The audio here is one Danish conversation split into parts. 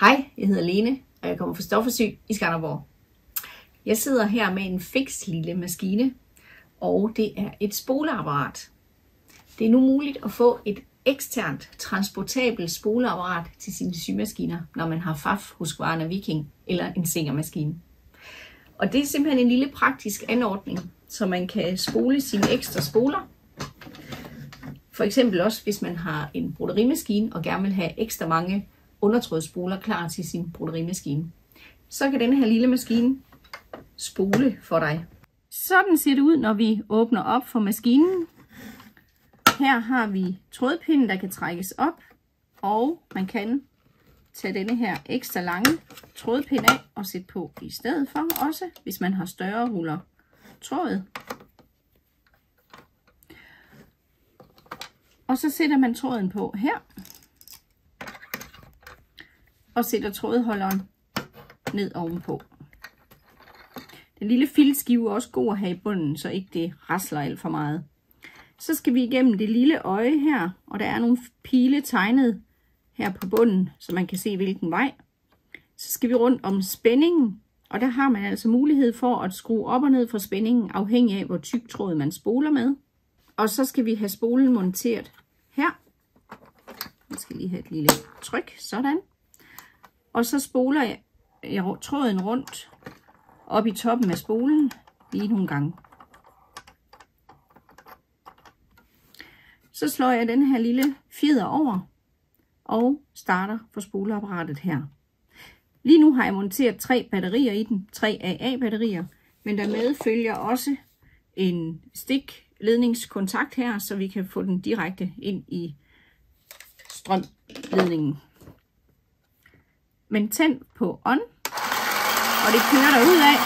Hej, jeg hedder Lene, og jeg kommer fra Stoffersyg i Skanderborg. Jeg sidder her med en fix lille maskine, og det er et spoleapparat. Det er nu muligt at få et eksternt transportabelt spoleapparat til sine symaskiner, når man har FAF Husqvarna Viking eller en Singer-maskine. Og det er simpelthen en lille praktisk anordning, så man kan spole sine ekstra spoler. For eksempel også, hvis man har en broderimaskine og gerne vil have ekstra mange undertrådsspoler klar til sin broderimaskine. Så kan denne her lille maskine spole for dig. Sådan ser det ud, når vi åbner op for maskinen. Her har vi trådpinden, der kan trækkes op, og man kan tage denne her ekstra lange trådpind af og sætte på i stedet for også, hvis man har større ruller tråd. Og så sætter man tråden på her og sætter trådholderen ned ovenpå. Den lille filskive er også god at have i bunden, så ikke det rasler alt for meget. Så skal vi igennem det lille øje her, og der er nogle pile tegnet her på bunden, så man kan se hvilken vej. Så skal vi rundt om spændingen, og der har man altså mulighed for at skrue op og ned for spændingen, afhængig af hvor tyk tråd man spoler med. Og så skal vi have spolen monteret her. Jeg skal lige have et lille tryk, sådan. Og så spoler jeg, jeg tråden rundt op i toppen af spolen lige nogle gange. Så slår jeg den her lille fjeder over og starter for spoleapparatet her. Lige nu har jeg monteret tre batterier i den, tre AA-batterier, men der medfølger også en stikledningskontakt her, så vi kan få den direkte ind i strømledningen. Men tænd på on, og det kører der ud af.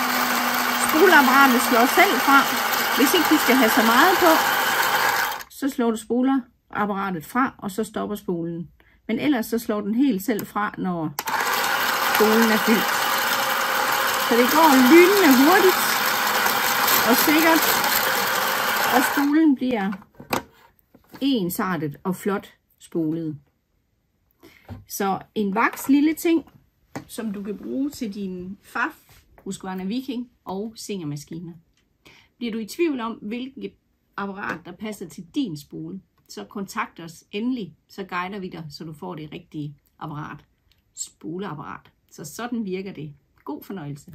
Spoleapparatet slår selv fra. Hvis ikke du skal have så meget på, så slår du spoleapparatet fra, og så stopper spolen. Men ellers så slår den helt selv fra, når spolen er fyldt. Så det går lynende hurtigt og sikkert, og spolen bliver ensartet og flot spolet. Så en vaks lille ting, som du kan bruge til din FAF, Husqvarna Viking og Singer-maskiner. Bliver du i tvivl om, hvilket apparat, der passer til din spole, så kontakt os endelig, så guider vi dig, så du får det rigtige apparat, spoleapparat. Så sådan virker det. God fornøjelse.